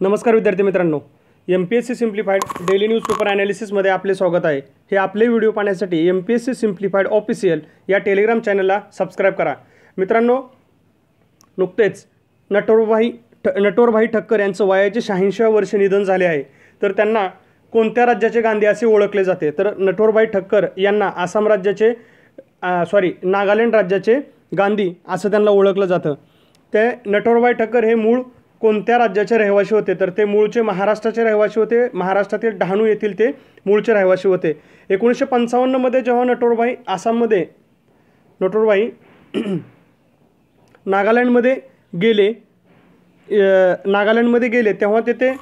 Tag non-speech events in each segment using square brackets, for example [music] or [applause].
नमस्कार विद्यार्थी मित्रांनो. M P S C simplified daily newspaper ॲनालिसिसमध्ये आपले स्वागत आहे. हे आपले व्हिडिओ पाहण्यासाठी M P S C simplified official या टेलिग्राम चॅनलला सबस्क्राईब करा. मित्रांनो नुकतेच नटोरभाई ठ नटोरभाई ठक्कर यांचं वयाचे शहाऐंशीव्या वर्ष निधन झाले आहे. तर त्यांना कोणत्या राज्याचे गांधी असे ओळखले जाते? तर नटोरभाई ठक्कर यांना आसाम राज्याचे सॉरी नागालँड राज्याचे गांधी असं त्यांना ओळखलं जातं. ते नटोरभाई ठक्कर हे मूळ कोणत्या राज्याचे रहिवासी होते? तर ते मूळचे महाराष्ट्राचे रहिवासी होते. महाराष्ट्रातील डहाणू येथील ते मूळचे रहिवासी होते. एकोणीसशे पंचावन्नमध्ये जेव्हा नटोरबाई आसाममध्ये नटोरबाई [clears throat] नागालँडमध्ये गेले नागालँडमध्ये गेले तेव्हा तेथे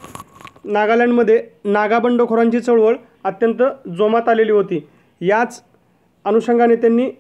नागालँडमध्ये नागा बंडखोरांची चळवळ अत्यंत जोमात आलेली होती. याच अनुषंगाने त्यांनी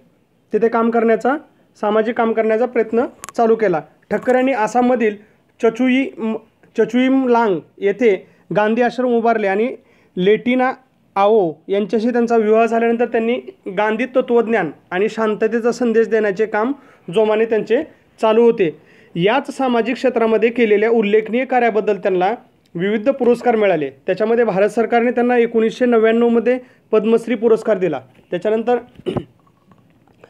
तिथे काम करण्याचा सामाजिक काम करण्याचा प्रयत्न चालू केला. ठक्कर यांनी आसाममधील चचुई म- चचुईमलांग येथे गांधी आश्रम उभारले आणि लेटिना आओ यांच्याशी त्यांचा विवाह झाल्यानंतर त्यांनी गांधी तत्त्वज्ञान आणि शांततेचा संदेश देण्याचे काम जोमाने त्यांचे चालू होते. याच सामाजिक क्षेत्रामध्ये केलेल्या उल्लेखनीय कार्याबद्दल त्यांना विविध पुरस्कार मिळाले. त्याच्यामध्ये भारत सरकारने त्यांना एकोणीसशे नव्याण्णवमध्ये पद्मश्री पुरस्कार दिला. त्याच्यानंतर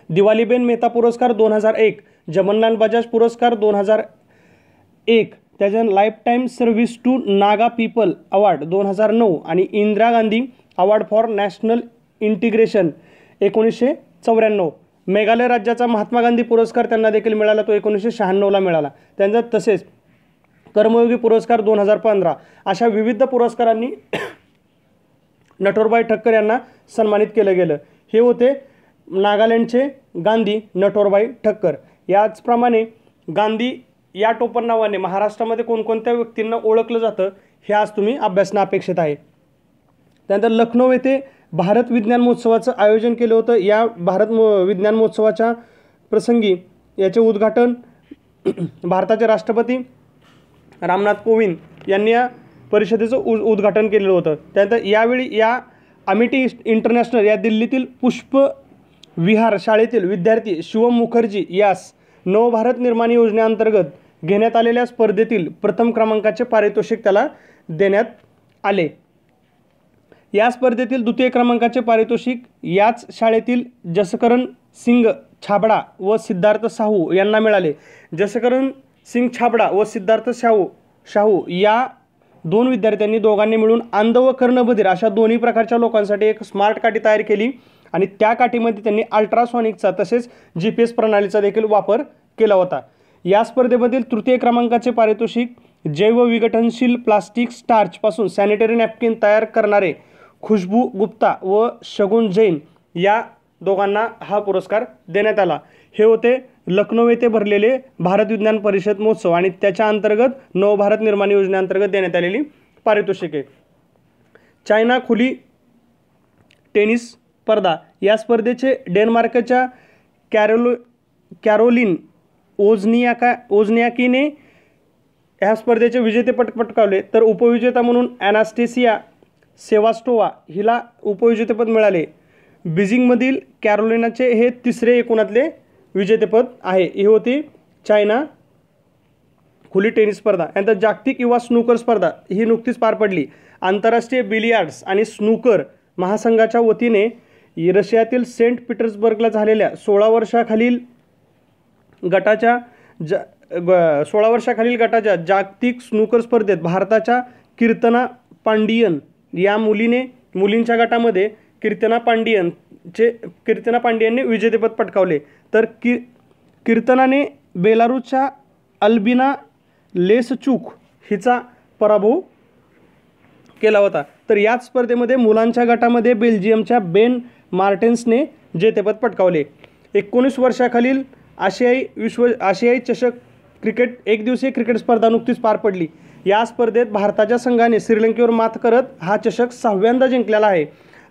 दिवालीबेन मेहता पुरस्कार दोन हजार एक जमनलाल बजाज पुरस्कार दोन हजार एक त्याच्या lifetime service to Naga people award दोन हजार नऊ आणि Indira Gandhi award for national integration एकोणीसशे चौऱ्याण्णव. मेघालय राज्याचा महात्मा गांधी पुरस्कार त्यांना देखील मिळाला तो एकोणीसशे शहाण्णवला मिळाला. त्यांचा तसेच कर्मयोगी पुरस्कार दोन हजार पंधरा. अशा विविध पुरस्कारांनी [coughs] नटोरबाई ठक्कर यांना सन्मानित केलं गेलं. हे होते नागालँडचे गांधी नटोरबाई ठक्कर. याचप्रमाणे गांधी या टोपण नावाने महाराष्ट्रामध्ये कोणकोणत्या व्यक्तींना ओळखलं जातं हे आज तुम्ही अभ्यासणं अपेक्षित आहे. त्यानंतर लखनौ येथे भारत विज्ञान महोत्सवाचं आयोजन केलं होतं. या भारत मो विज्ञान महोत्सवाच्या प्रसंगी याचे उद्घाटन [clears throat] भारताचे राष्ट्रपती रामनाथ कोविंद यांनी या परिषदेचं उ उद्घाटन केलेलं होतं. त्यानंतर यावेळी या अमिटी इंटरनॅशनल या दिल्लीतील पुष्प विहार शाळेतील विद्यार्थी शिवम मुखर्जी यास नवभारत निर्माण योजनेअंतर्गत घेण्यात आलेल्या स्पर्धेतील प्रथम क्रमांकाचे पारितोषिक त्याला देण्यात आले. या स्पर्धेतील द्वितीय क्रमांकाचे पारितोषिक याच शाळेतील जसकरण सिंग छाबडा व सिद्धार्थ साहू यांना मिळाले. जसकरण सिंग छाबडा व सिद्धार्थ शाहू शाहू या दोन विद्यार्थ्यांनी दोघांनी मिळून अंध व कर्णबधीर अशा दोन्ही प्रकारच्या लोकांसाठी एक स्मार्ट काठी तयार केली आणि त्या काठीमध्ये त्यांनी अल्ट्रासॉनिकचा तसेच जी पी एस प्रणालीचा देखील वापर केला होता. या स्पर्धेमधील तृतीय क्रमांकाचे पारितोषिक जैव विघटनशील प्लास्टिक स्टार्चपासून सॅनिटरी नॅपकिन तयार करणारे खुशबू गुप्ता व शगुन जैन या दोघांना हा पुरस्कार देण्यात आला. हे होते लखनौ येथे भरलेले भारत विज्ञान परिषद महोत्सव आणि त्याच्या अंतर्गत नवभारत निर्माण योजनेअंतर्गत देण्यात आलेली पारितोषिके. चायना खुली टेनिस स्पर्धा. या स्पर्धेचे डेन्मार्कच्या कॅरोलो कॅरोलिन ओझनियाका ओझनियाकीने ह्या स्पर्धेचे विजेतेपट पटकावले. तर उपविजेता म्हणून ॲनास्टेसिया सेवास्टोवा हिला उपविजेतेपद मिळाले. बीजिंगमधील कॅरोलिनाचे हे तिसरे एकूणातले विजेतेपद आहे. ही होती चायना खुली टेनिस स्पर्धा. यानंतर जागतिक युवा स्नूकर स्पर्धा. ही नुकतीच पार पडली. आंतरराष्ट्रीय बिलियार्ड्स आणि स्नूकर महासंघाच्या वतीने रशियातील सेंट पीटर्सबर्गला झालेल्या सोळा वर्षाखालील गटाच्या ज ग सोळा वर्षाखालील गटाच्या जागतिक स्नूकर स्पर्धेत भारताच्या कीर्तना पांडियन या मुलीने मुलींच्या गटामध्ये कीर्तना पांडियनचे कीर्तना पांडियनने विजेतेपद पटकावले. तर की कीर्तनाने बेलारूसच्या अल्बिना लेसचूक हिचा पराभव केला होता. तर याच स्पर्धेमध्ये मुलांच्या गटामध्ये बेल्जियमच्या बेन मार्टेन्सने जेतेपद पटकावले. एकोणीस वर्षाखालील आशियाई विश्व आशियाई चषक क्रिकेट एकदिवसीय क्रिकेट स्पर्धा नुकतीच पार पडली. या स्पर्धेत भारताच्या संघाने श्रीलंकेवर मात करत हा चषक सहाव्यांदा जिंकलेला आहे.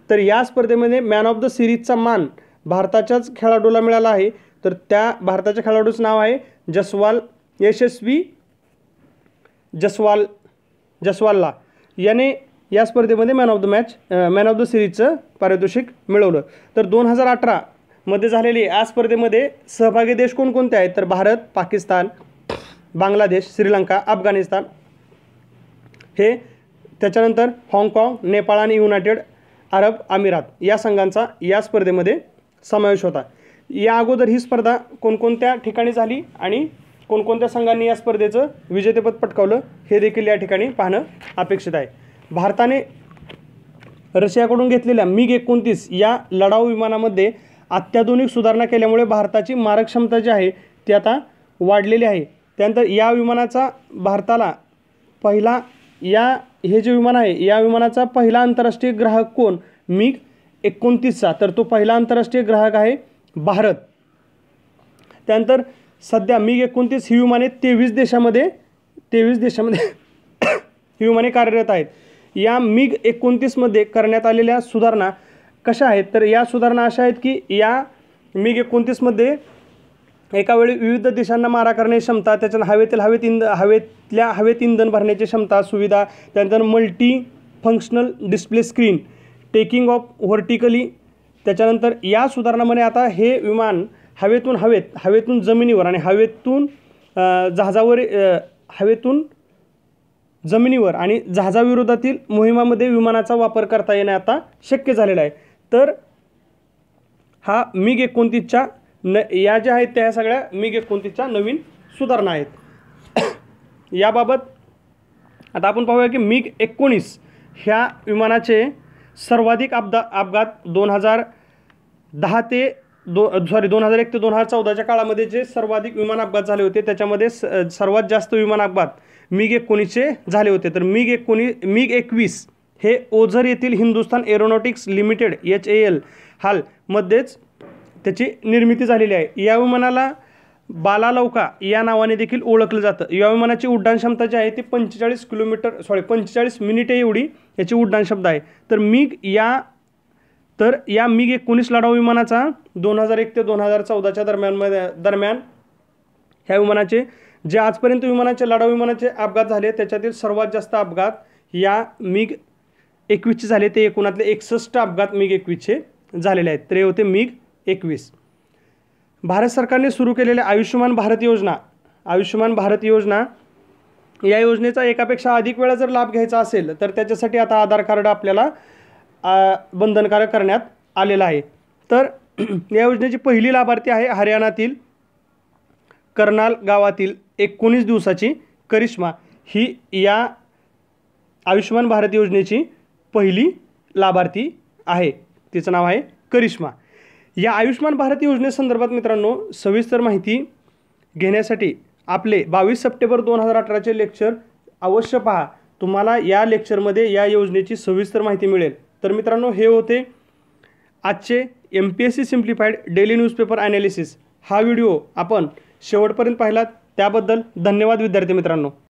तर या स्पर्धेमध्ये मॅन ऑफ द सिरीजचा मान भारताच्याच खेळाडूला मिळाला आहे. तर त्या भारताच्या खेळाडूचं नाव आहे जसवाल यशस्वी जसवाल जसवालला. याने या स्पर्धेमध्ये man of the match man of the सिरीजचं पारितोषिक मिळवलं. तर दोन हजार अठरा मध्ये झालेली या स्पर्धेमध्ये सहभागी देश कोणकोणते आहेत? तर भारत पाकिस्तान बांगलादेश श्रीलंका अफगाणिस्तान. हे त्याच्यानंतर हाँगकाँग नेपाळ आणि युनायटेड अरब अमिरात या संघांचा या स्पर्धेमध्ये समावेश होता. या अगोदर ही स्पर्धा कोणकोणत्या ठिकाणी झाली आणि कोणकोणत्या संघांनी या स्पर्धेचं विजेतेपद पटकावलं हे देखील या ठिकाणी पाहणं अपेक्षित आहे. भारताने रशियाकडून घेतलेल्या मिग एकोणतीस या लढाऊ विमानामध्ये अत्याधुनिक सुधारणा केल्यामुळे भारताची मारक क्षमता जी आहे ती आता वाढलेली आहे. त्यानंतर या विमानाचा भारताला पहिला या हे जे विमान आहे या विमानाचा पहिला आंतरराष्ट्रीय ग्राहक कोण? मिग एकोणतीसचा. तर तो पहिला आंतरराष्ट्रीय ग्राहक आहे भारत. त्यानंतर सध्या मिग एकोणतीस ही विमाने तेवीस देशामध्ये तेवीस देशामध्ये [coughs] ही विमाने कार्यरत आहेत. या मिग एकोणतीसमध्ये करण्यात आलेल्या सुधारणा कशा आहेत? तर या सुधारणा अशा आहेत की या मिग एकोणतीसमध्ये एका वेळी विविध देशांना मारा करण्याची क्षमता त्याच्यानं हवेतील हवेत इंध हवेतल्या हवेत इंधन भरण्याची क्षमता सुविधा त्यानंतर multi functional display screen taking off vertically त्याच्यानंतर या सुधारणामध्ये आता हे विमान हवेतून हवेत हवेतून जमिनीवर आणि हवेतून जहाजावर हवेतून जमिनीवर आणि जहाजाविरोधातील मोहिमामध्ये विमानाचा वापर करता येणे आता शक्य झालेला आहे. तर हा मिग एकोणतीसच्या न या ज्या आहेत त्या सगळ्या मिग एकोणतीसच्या नवीन सुधारणा आहेत. [coughs] याबाबत आता आपण पाहूया की मिग एकोणीस ह्या विमानाचे सर्वाधिक अपदा अपघात दोन हजार दहा ते दो सॉरी दोन हजार एक ते दोन हजार चौदाच्या काळामध्ये जे सर्वाधिक विमान अपघात झाले होते त्याच्यामध्ये स सर्वात जास्त विमान अपघात मिग एकोणीसचे झाले होते. तर मिग एकोणी मिग एकवीस हे ओझर येथील Hindustan aeronautics limited H A L हालमध्येच त्याची निर्मिती झालेली आहे. या विमानाला बालालौका या नावाने देखील ओळखलं जातं. या विमानाची उड्डाण क्षमता जी आहे ती पंचेचाळीस किलोमीटर सॉरी पंचेचाळीस मिनिटे एवढी याची उड्डाण क्षमता आहे. तर मिग या तर या मिग एकोणीस लढाऊ विमानाचा दोन हजार एक ते दोन हजार चौदाच्या दरम्यानमध्ये दरम्यान ह्या विमानाचे जे आजपर्यंत विमानाचे लढाऊ विमानाचे अपघात झाले त्याच्यातील सर्वात जास्त अपघात या मिग एकवीसचे झाले ते एकूणातले एकसष्ट अपघात मिग एकवीसचे झालेले आहेत. तर हे होते मिग एकवीस. भारत सरकारने सुरू केलेल्या आयुष्यमान भारत योजना आयुष्यमान भारत योजना या योजनेचा एकापेक्षा अधिक वेळा जर लाभ घ्यायचा असेल तर त्याच्यासाठी आता आधार कार्ड आपल्याला बंधनकारक करण्यात आलेलं आहे. तर [clears throat] या योजनेची पहिली लाभार्थी आहे हरियाणातील कर्नाल गावातील एकोणीस दिवसाची करिश्मा. ही या आयुष्यमान भारत योजनेची पहिली लाभार्थी आहे. तिचं नाव आहे करिश्मा. या आयुष्यमान भारत योजनेसंदर्भात मित्रांनो सविस्तर माहिती घेण्यासाठी आपले बावीस सप्टेंबर दोन हजार अठराचे लेक्चर अवश्य पहा. तुम्हाला या लेक्चरमध्ये या योजनेची सविस्तर माहिती मिळेल. तर मित्रांनो हे होते आजचे M P S C simplified daily newspaper analysis हा व्हिडिओ आपण शेवटपर्यंत पाहिलात. त्याबद्दल धन्यवाद विद्यार्थी मित्रांनो.